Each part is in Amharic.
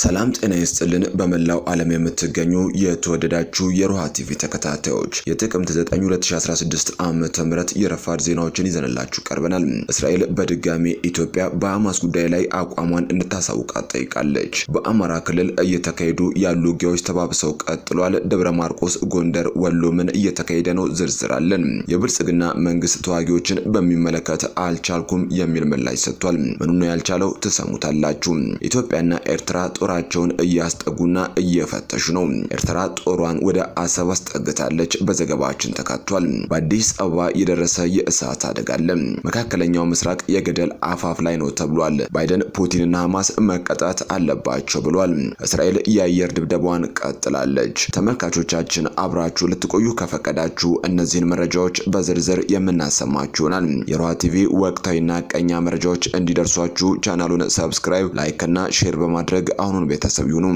ሰላም ጤና ይስጥልን። በመላው ዓለም የምትገኙ የተወደዳችሁ የሮሃ ቲቪ ተከታታዮች የጥቅምት 9 2016 ዓመተ ምህረት የረፋድ ዜናዎችን ይዘንላችሁ ቀርበናል። እስራኤል በድጋሚ ኢትዮጵያ በሐማስ ጉዳይ ላይ አቋሟን እንድታሳውቃት ጠይቃለች። በአማራ ክልል እየተካሄዱ ያሉ ውጊያዎች ተባብሰው ቀጥሏል። ደብረ ማርቆስ፣ ጎንደር፣ ወሎ ምን እየተካሄደ ነው? ዝርዝር አለን። የብልጽግና መንግስት ተዋጊዎችን በሚመለከት አልቻልኩም የሚል ምላሽ ሰጥቷል። ምኑ ነው ያልቻለው? ትሰሙታላችሁ። ኢትዮጵያና ኤርትራ ጦራቸውን እያስጠጉና እየፈተሹ ነው። ኤርትራ ጦሯን ወደ አሰብ አስጠግታለች። በዘገባችን ተካቷል። በአዲስ አበባ የደረሰ የእሳት አደጋ አለ። መካከለኛው ምስራቅ የገደል አፋፍ ላይ ነው ተብሏል። ባይደን ፑቲንና ሐማስ መቀጣት አለባቸው ብሏል። እስራኤል የአየር ድብደባዋን ቀጥላለች። ተመልካቾቻችን አብራችሁ ልትቆዩ ከፈቀዳችሁ እነዚህን መረጃዎች በዝርዝር የምናሰማችሁ ይሆናል። የሮሃ ቲቪ ወቅታዊና ቀኛ መረጃዎች እንዲደርሷችሁ ቻናሉን subscribe፣ like እና share በማድረግ አሁኑን ቤተሰብ ይሁኑ።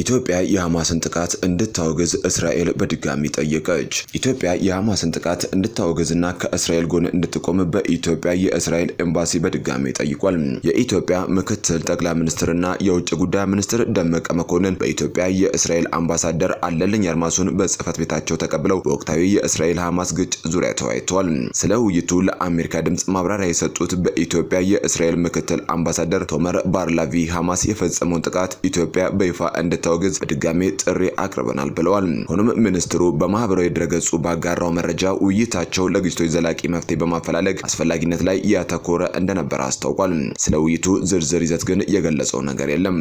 ኢትዮጵያ የሐማስን ጥቃት እንድታወግዝ እስራኤል በድጋሚ ጠየቀች። ኢትዮጵያ የሐማስን ጥቃት እንድታወግዝና ከእስራኤል ጎን እንድትቆም በኢትዮጵያ የእስራኤል ኤምባሲ በድጋሚ ጠይቋል። የኢትዮጵያ ምክትል ጠቅላይ ሚኒስትርና የውጭ ጉዳይ ሚኒስትር ደመቀ መኮንን በኢትዮጵያ የእስራኤል አምባሳደር አለልኝ አድማሱን በጽህፈት ቤታቸው ተቀብለው በወቅታዊ የእስራኤል ሐማስ ግጭት ዙሪያ ተወያይተዋል። ስለ ውይይቱ ለአሜሪካ ድምፅ ማብራሪያ የሰጡት በኢትዮጵያ የእስራኤል ምክትል አምባሳደር ቶመር ባርላቪ ሐማስ የፈጸመውን ጥቃት ኢትዮጵያ በይፋ እንድታ ወግዝ በድጋሜ ጥሪ አቅርበናል ብለዋል። ሆኖም ሚኒስትሩ በማህበራዊ ድረገጹ ባጋራው መረጃ ውይይታቸው ለግጭቶች ዘላቂ መፍትሄ በማፈላለግ አስፈላጊነት ላይ ያተኮረ እንደነበረ አስታውቋል። ስለ ውይይቱ ዝርዝር ይዘት ግን የገለጸው ነገር የለም።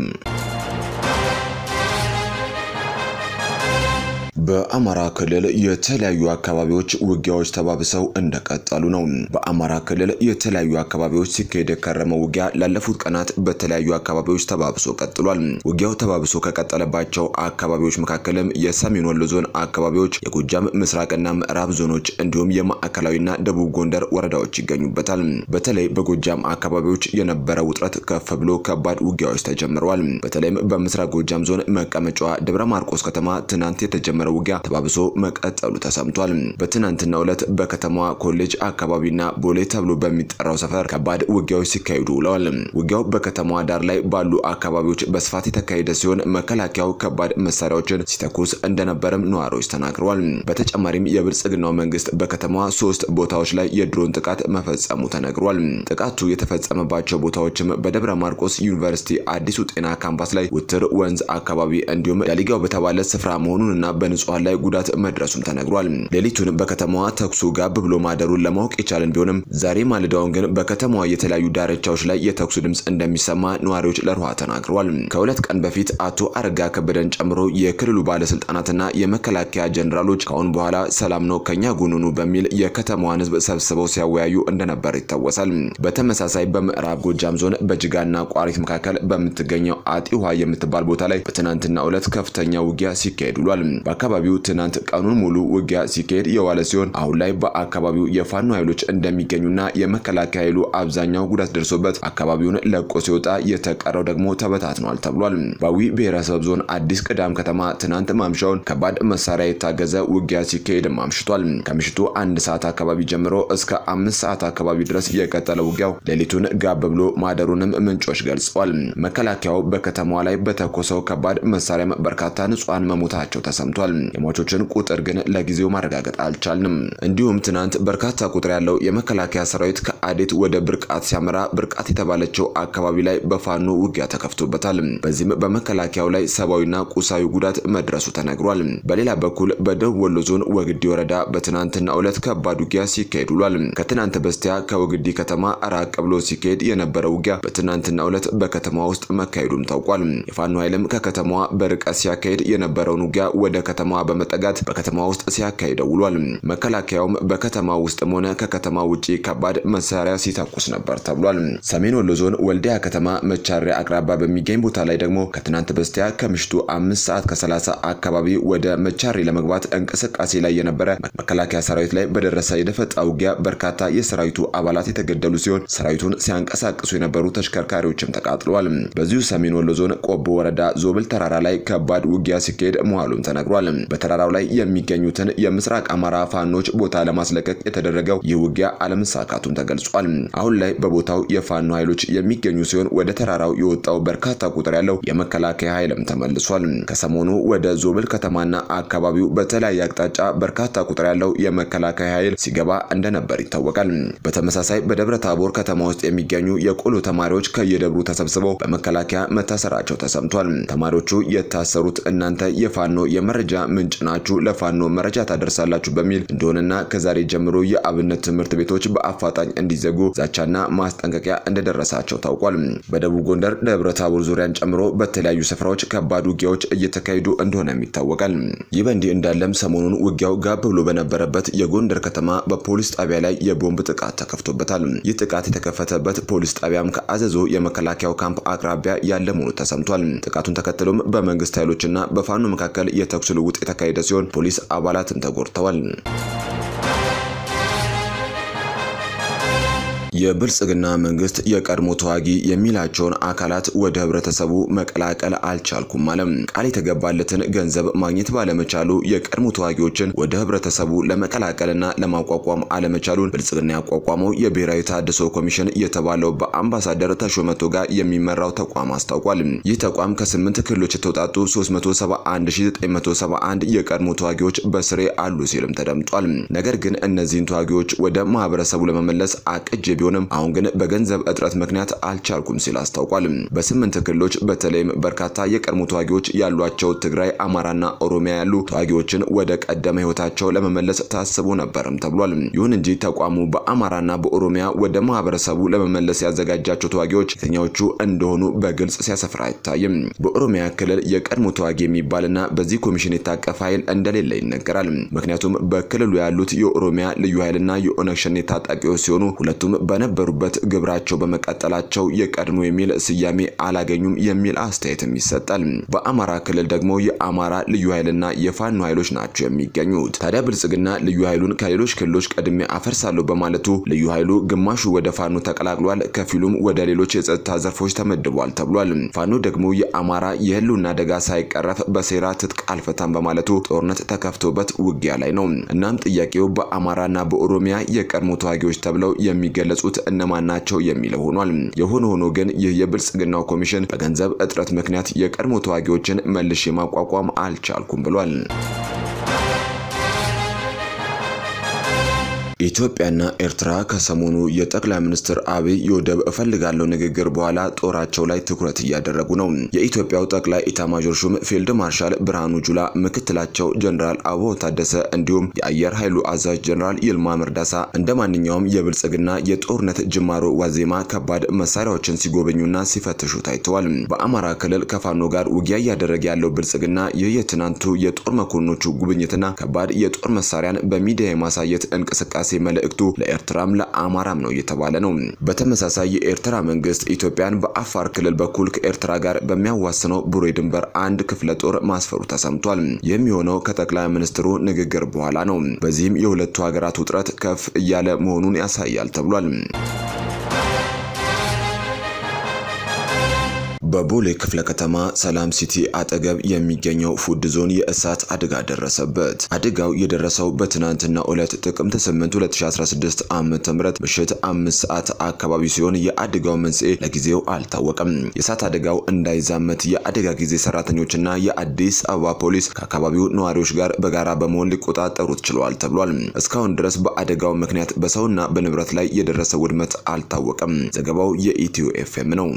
በአማራ ክልል የተለያዩ አካባቢዎች ውጊያዎች ተባብሰው እንደቀጠሉ ነው። በአማራ ክልል የተለያዩ አካባቢዎች ሲካሄድ የከረመው ውጊያ ላለፉት ቀናት በተለያዩ አካባቢዎች ተባብሶ ቀጥሏል። ውጊያው ተባብሶ ከቀጠለባቸው አካባቢዎች መካከልም የሰሜን ወሎ ዞን አካባቢዎች፣ የጎጃም ምስራቅና ምዕራብ ዞኖች እንዲሁም የማዕከላዊና ደቡብ ጎንደር ወረዳዎች ይገኙበታል። በተለይ በጎጃም አካባቢዎች የነበረ ውጥረት ከፍ ብሎ ከባድ ውጊያዎች ተጀምረዋል። በተለይም በምስራቅ ጎጃም ዞን መቀመጫዋ ደብረ ማርቆስ ከተማ ትናንት የተጀመረው ውጊያ ተባብሶ መቀጠሉ ተሰምቷል። በትናንትናው ዕለት በከተማዋ ኮሌጅ አካባቢና ቦሌ ተብሎ በሚጠራው ሰፈር ከባድ ውጊያዎች ሲካሄዱ ውለዋል። ውጊያው በከተማዋ ዳር ላይ ባሉ አካባቢዎች በስፋት የተካሄደ ሲሆን መከላከያው ከባድ መሳሪያዎችን ሲተኩስ እንደነበረም ነዋሪዎች ተናግረዋል። በተጨማሪም የብልጽግናው መንግስት በከተማዋ ሶስት ቦታዎች ላይ የድሮን ጥቃት መፈጸሙ ተነግሯል። ጥቃቱ የተፈጸመባቸው ቦታዎችም በደብረ ማርቆስ ዩኒቨርሲቲ አዲሱ ጤና ካምፓስ ላይ ውትር ወንዝ አካባቢ እንዲሁም ዳሊጋው በተባለ ስፍራ መሆኑንና በንጹሃን ላይ ጉዳት መድረሱም ተነግሯል። ሌሊቱን በከተማዋ ተኩሱ ጋብ ብሎ ማደሩን ለማወቅ የቻለን ቢሆንም ዛሬ ማለዳውን ግን በከተማዋ የተለያዩ ዳርቻዎች ላይ የተኩሱ ድምፅ እንደሚሰማ ነዋሪዎች ለሮሃ ተናግረዋል። ከሁለት ቀን በፊት አቶ አረጋ ከበደን ጨምሮ የክልሉ ባለስልጣናትና የመከላከያ ጀኔራሎች ከአሁን በኋላ ሰላም ነው ከኛ ጎን ሁኑ በሚል የከተማዋን ህዝብ ሰብስበው ሲያወያዩ እንደነበር ይታወሳል። በተመሳሳይ በምዕራብ ጎጃም ዞን በጅጋና ቋሪት መካከል በምትገኘው አጢ ውሃ የምትባል ቦታ ላይ በትናንትና ዕለት ከፍተኛ ውጊያ ሲካሄድ ውሏል። በአካባቢው ትናንት ቀኑን ሙሉ ውጊያ ሲካሄድ የዋለ ሲሆን አሁን ላይ በአካባቢው የፋኖ ኃይሎች እንደሚገኙና የመከላከያ ኃይሉ አብዛኛው ጉዳት ደርሶበት አካባቢውን ለቆ ሲወጣ የተቀረው ደግሞ ተበታትኗል ተብሏል። በአዊ ብሔረሰብ ዞን አዲስ ቅዳም ከተማ ትናንት ማምሻውን ከባድ መሳሪያ የታገዘ ውጊያ ሲካሄድ አምሽቷል። ከምሽቱ አንድ ሰዓት አካባቢ ጀምሮ እስከ አምስት ሰዓት አካባቢ ድረስ የቀጠለ ውጊያው ሌሊቱን ጋብ ብሎ ማደሩንም ምንጮች ገልጸዋል። መከላከያው በከተማዋ ላይ በተኮሰው ከባድ መሳሪያም በርካታ ንጹሐን መሞታቸው ተሰምቷል። የሟቾችን ቁጥር ግን ለጊዜው ማረጋገጥ አልቻልንም። እንዲሁም ትናንት በርካታ ቁጥር ያለው የመከላከያ ሰራዊት ከአዴት ወደ ብርቃት ሲያመራ ብርቃት የተባለችው አካባቢ ላይ በፋኖ ውጊያ ተከፍቶበታል። በዚህም በመከላከያው ላይ ሰብአዊና ቁሳዊ ጉዳት መድረሱ ተነግሯል። በሌላ በኩል በደቡብ ወሎ ዞን ወግዲ ወረዳ በትናንትና ዕለት ከባድ ውጊያ ሲካሄድ ውሏል። ከትናንት በስቲያ ከወግዲ ከተማ ራቅ ብሎ ሲካሄድ የነበረው ውጊያ በትናንትና ዕለት በከተማ ውስጥ መካሄዱም ታውቋል። የፋኖ ኃይልም ከከተማዋ በርቀት ሲያካሄድ የነበረውን ውጊያ ወደ ከተማዋ በመጠጋት በከተማ ውስጥ ሲያካሂደው ውሏል። መከላከያውም በከተማ ውስጥም ሆነ ከከተማ ውጪ ከባድ መሳሪያ ሲተኩስ ነበር ተብሏል። ሰሜን ወሎ ዞን ወልዲያ ከተማ መቻሪያ አቅራቢያ በሚገኝ ቦታ ላይ ደግሞ ከትናንት በስቲያ ከምሽቱ አምስት ሰዓት ከሰላሳ አካባቢ ወደ መቻሪ ለመግባት እንቅስቃሴ ላይ የነበረ መከላከያ ሰራዊት ላይ በደረሰ የደፈጣ ውጊያ በርካታ የሰራዊቱ አባላት የተገደሉ ሲሆን ሰራዊቱን ሲያንቀሳቅሱ የነበሩ ተሽከርካሪዎችም ተቃጥለዋል። በዚሁ ሰሜን ወሎ ዞን ቆቦ ወረዳ ዞብል ተራራ ላይ ከባድ ውጊያ ሲካሄድ መዋሉም ተነግሯል። በተራራው ላይ የሚገኙትን የምስራቅ አማራ ፋኖች ቦታ ለማስለቀቅ የተደረገው ይህ ውጊያ አለመሳካቱን ተገልጿል። አሁን ላይ በቦታው የፋኖ ኃይሎች የሚገኙ ሲሆን ወደ ተራራው የወጣው በርካታ ቁጥር ያለው የመከላከያ ኃይልም ተመልሷል። ከሰሞኑ ወደ ዞብል ከተማና አካባቢው በተለያየ አቅጣጫ በርካታ ቁጥር ያለው የመከላከያ ኃይል ሲገባ እንደነበር ይታወቃል። በተመሳሳይ በደብረ ታቦር ከተማ ውስጥ የሚገኙ የቆሎ ተማሪዎች ከየደብሩ ተሰብስበው በመከላከያ መታሰራቸው ተሰምቷል። ተማሪዎቹ የታሰሩት እናንተ የፋኖ የመረጃ ምንጭ ናችሁ፣ ለፋኖ መረጃ ታደርሳላችሁ በሚል እንደሆነና ከዛሬ ጀምሮ የአብነት ትምህርት ቤቶች በአፋጣኝ እንዲዘጉ ዛቻና ማስጠንቀቂያ እንደደረሳቸው ታውቋል። በደቡብ ጎንደር ደብረ ታቦር ዙሪያን ጨምሮ በተለያዩ ስፍራዎች ከባድ ውጊያዎች እየተካሄዱ እንደሆነም ይታወቃል። ይህ በእንዲህ እንዳለም ሰሞኑን ውጊያው ጋብ ብሎ በነበረበት የጎንደር ከተማ በፖሊስ ጣቢያ ላይ የቦምብ ጥቃት ተከፍቶበታል። ይህ ጥቃት የተከፈተበት ፖሊስ ጣቢያም ከአዘዞ የመከላከያው ካምፕ አቅራቢያ ያለ መሆኑ ተሰምቷል። ጥቃቱን ተከትሎም በመንግስት ኃይሎችና በፋኖ መካከል የተኩስ ልውውጥ የተካሄደ ሲሆን ፖሊስ አባላትም ተጎድተዋል። የብልጽግና መንግስት የቀድሞ ተዋጊ የሚላቸውን አካላት ወደ ህብረተሰቡ መቀላቀል አልቻልኩም አለም። ቃል የተገባለትን ገንዘብ ማግኘት ባለመቻሉ የቀድሞ ተዋጊዎችን ወደ ህብረተሰቡ ለመቀላቀልና ለማቋቋም አለመቻሉን ብልጽግና ያቋቋመው የብሔራዊ ታድሶ ኮሚሽን የተባለው በአምባሳደር ተሾመ ቶጋ የሚመራው ተቋም አስታውቋል። ይህ ተቋም ከስምንት ክልሎች የተውጣጡ 371971 የቀድሞ ተዋጊዎች በስሬ አሉ ሲልም ተደምጧል። ነገር ግን እነዚህን ተዋጊዎች ወደ ማህበረሰቡ ለመመለስ አቅጅ ቢሆንም አሁን ግን በገንዘብ እጥረት ምክንያት አልቻልኩም ሲል አስታውቋል። በስምንት ክልሎች በተለይም በርካታ የቀድሞ ተዋጊዎች ያሏቸው ትግራይ፣ አማራና ኦሮሚያ ያሉ ተዋጊዎችን ወደ ቀደመ ህይወታቸው ለመመለስ ታስቦ ነበርም ተብሏል። ይሁን እንጂ ተቋሙ በአማራና በኦሮሚያ ወደ ማህበረሰቡ ለመመለስ ያዘጋጃቸው ተዋጊዎች የትኛዎቹ እንደሆኑ በግልጽ ሲያሰፍር አይታይም። በኦሮሚያ ክልል የቀድሞ ተዋጊ የሚባልና በዚህ ኮሚሽን የታቀፈ ኃይል እንደሌለ ይነገራል። ምክንያቱም በክልሉ ያሉት የኦሮሚያ ልዩ ኃይልና የኦነግ ሸኔ ታጣቂዎች ሲሆኑ ሁለቱም በነበሩበት ግብራቸው በመቀጠላቸው የቀድሞ የሚል ስያሜ አላገኙም የሚል አስተያየትም ይሰጣል። በአማራ ክልል ደግሞ የአማራ ልዩ ኃይልና የፋኖ ኃይሎች ናቸው የሚገኙት። ታዲያ ብልጽግና ልዩ ኃይሉን ከሌሎች ክልሎች ቀድሜ አፈርሳለሁ በማለቱ ልዩ ኃይሉ ግማሹ ወደ ፋኖ ተቀላቅሏል፣ ከፊሉም ወደ ሌሎች የጸጥታ ዘርፎች ተመድቧል ተብሏል። ፋኖ ደግሞ የአማራ የህልውና አደጋ ሳይቀረፍ በሴራ ትጥቅ አልፈታም በማለቱ ጦርነት ተከፍቶበት ውጊያ ላይ ነው። እናም ጥያቄው በአማራና በኦሮሚያ የቀድሞ ተዋጊዎች ተብለው የሚገለጹት እነማን ናቸው የሚለው ሆኗል። የሆነ ሆኖ ግን ይህ የብልጽግናው ኮሚሽን በገንዘብ እጥረት ምክንያት የቀድሞ ተዋጊዎችን መልሼ ማቋቋም አልቻልኩም ብሏል። ኢትዮጵያና ኤርትራ ከሰሞኑ የጠቅላይ ሚኒስትር አብይ የወደብ እፈልጋለሁ ንግግር በኋላ ጦራቸው ላይ ትኩረት እያደረጉ ነው። የኢትዮጵያው ጠቅላይ ኢታማዦር ሹም ፊልድ ማርሻል ብርሃኑ ጁላ፣ ምክትላቸው ጀኔራል አበባው ታደሰ እንዲሁም የአየር ኃይሉ አዛዥ ጀኔራል ይልማ መርዳሳ እንደ ማንኛውም የብልጽግና የጦርነት ጅማሮ ዋዜማ ከባድ መሳሪያዎችን ሲጎበኙና ሲፈትሹ ታይተዋል። በአማራ ክልል ከፋኖ ጋር ውጊያ እያደረገ ያለው ብልጽግና ይህ የትናንቱ የጦር መኮንኖቹ ጉብኝትና ከባድ የጦር መሳሪያን በሚዲያ የማሳየት እንቅስቃሴ መልእክቱ ለኤርትራም ለአማራም ነው እየተባለ ነው። በተመሳሳይ የኤርትራ መንግስት ኢትዮጵያን በአፋር ክልል በኩል ከኤርትራ ጋር በሚያዋስነው ቡሬ ድንበር አንድ ክፍለ ጦር ማስፈሩ ተሰምቷል። የሆነው ከጠቅላይ ሚኒስትሩ ንግግር በኋላ ነው። በዚህም የሁለቱ ሀገራት ውጥረት ከፍ እያለ መሆኑን ያሳያል ተብሏል። በቦሌ ክፍለ ከተማ ሰላም ሲቲ አጠገብ የሚገኘው ፉድ ዞን የእሳት አደጋ ደረሰበት። አደጋው የደረሰው በትናንትና ዕለት ጥቅምት 8 2016 ዓ.ም ምሽት አምስት ሰዓት አካባቢ ሲሆን የአደጋው መንስኤ ለጊዜው አልታወቀም። የእሳት አደጋው እንዳይዛመት የአደጋ ጊዜ ሰራተኞችና የአዲስ አበባ ፖሊስ ከአካባቢው ነዋሪዎች ጋር በጋራ በመሆን ሊቆጣጠሩት ችለዋል ተብሏል። እስካሁን ድረስ በአደጋው ምክንያት በሰውና በንብረት ላይ የደረሰ ውድመት አልታወቀም። ዘገባው የኢትዮ ኤፍኤም ነው።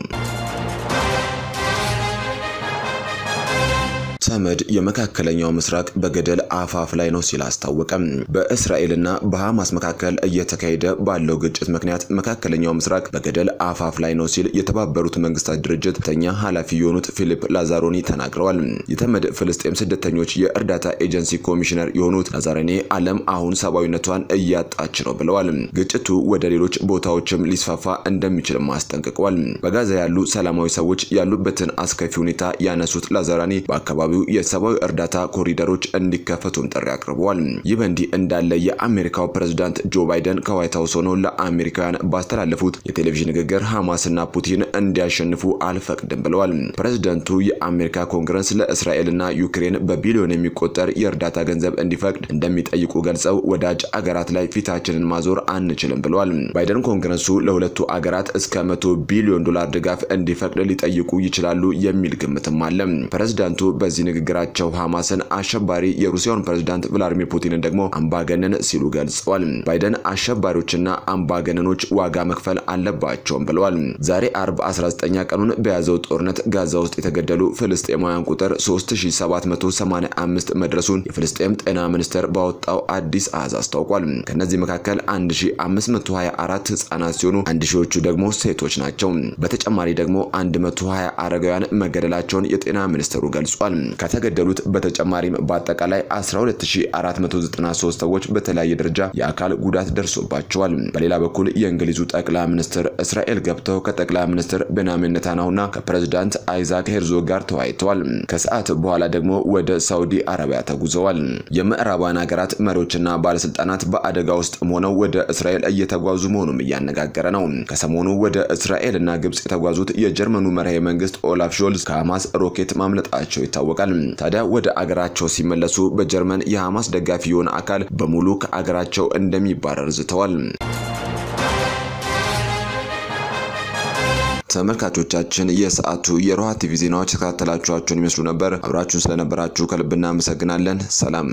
ተመድ የመካከለኛው ምስራቅ በገደል አፋፍ ላይ ነው ሲል አስታወቀም። በእስራኤልና በሐማስ መካከል እየተካሄደ ባለው ግጭት ምክንያት መካከለኛው ምስራቅ በገደል አፋፍ ላይ ነው ሲል የተባበሩት መንግስታት ድርጅት ከፍተኛ ኃላፊ የሆኑት ፊሊፕ ላዛሮኒ ተናግረዋል። የተመድ ፍልስጤም ስደተኞች የእርዳታ ኤጀንሲ ኮሚሽነር የሆኑት ላዛሮኒ ዓለም አሁን ሰብአዊነቷን እያጣች ነው ብለዋል። ግጭቱ ወደ ሌሎች ቦታዎችም ሊስፋፋ እንደሚችልም አስጠንቅቀዋል። በጋዛ ያሉ ሰላማዊ ሰዎች ያሉበትን አስከፊ ሁኔታ ያነሱት ላዛራኒ በአካባቢው የሰብአዊ እርዳታ ኮሪደሮች እንዲከፈቱም ጥሪ አቅርበዋል። ይህ በእንዲህ እንዳለ የአሜሪካው ፕሬዝዳንት ጆ ባይደን ከዋይት ሀውስ ሆነው ለአሜሪካውያን ባስተላለፉት የቴሌቪዥን ንግግር ሐማስና ፑቲን እንዲያሸንፉ አልፈቅድም ብለዋል። ፕሬዝደንቱ የአሜሪካ ኮንግረስ ለእስራኤልና ዩክሬን በቢሊዮን የሚቆጠር የእርዳታ ገንዘብ እንዲፈቅድ እንደሚጠይቁ ገልጸው ወዳጅ አገራት ላይ ፊታችንን ማዞር አንችልም ብለዋል። ባይደን ኮንግረሱ ለሁለቱ አገራት እስከ መቶ ቢሊዮን ዶላር ድጋፍ እንዲፈቅድ ሊጠይቁ ይችላሉ የሚል ግምትም አለ። ፕሬዝዳንቱ በዚህ ንግግራቸው ሐማስን አሸባሪ፣ የሩሲያውን ፕሬዝዳንት ቭላዲሚር ፑቲንን ደግሞ አምባገነን ሲሉ ገልጸዋል። ባይደን አሸባሪዎችና አምባገነኖች ዋጋ መክፈል አለባቸውም ብለዋል። ዛሬ አርብ 19ኛ ቀኑን በያዘው ጦርነት ጋዛ ውስጥ የተገደሉ ፍልስጤማውያን ቁጥር 3785 መድረሱን የፍልስጤም ጤና ሚኒስቴር ባወጣው አዲስ አሃዝ አስታውቋል። ከነዚህ መካከል 1524 ህጻናት ሲሆኑ አንድ ሺዎቹ ደግሞ ሴቶች ናቸው። በተጨማሪ ደግሞ 120 አረጋውያን መገደላቸውን የጤና ሚኒስቴሩ ገልጿል። ከተገደሉት በተጨማሪም በአጠቃላይ 12493 ሰዎች በተለያየ ደረጃ የአካል ጉዳት ደርሶባቸዋል። በሌላ በኩል የእንግሊዙ ጠቅላይ ሚኒስትር እስራኤል ገብተው ከጠቅላይ ሚኒስትር ቤንያሚን ኔታንያሁና ከፕሬዝዳንት አይዛክ ሄርዞግ ጋር ተወያይተዋል። ከሰዓት በኋላ ደግሞ ወደ ሳውዲ አረቢያ ተጉዘዋል። የምዕራባውያን ሀገራት መሪዎችና ባለስልጣናት በአደጋ ውስጥ ሆነው ወደ እስራኤል እየተጓዙ መሆኑም እያነጋገረ ነው። ከሰሞኑ ወደ እስራኤል እና ግብጽ የተጓዙት የጀርመኑ መራሄ መንግስት ኦላፍ ሾልዝ ከሐማስ ሮኬት ማምለጣቸው ይታወቃል። ታዲያ ወደ አገራቸው ሲመለሱ በጀርመን የሐማስ ደጋፊ የሆነ አካል በሙሉ ከአገራቸው እንደሚባረር ዝተዋል። ተመልካቾቻችን የሰዓቱ የሮሃ ቲቪ ዜናዎች የተከታተላችኋቸውን ይመስሉ ነበር። አብራችሁን ስለነበራችሁ ከልብ እናመሰግናለን። ሰላም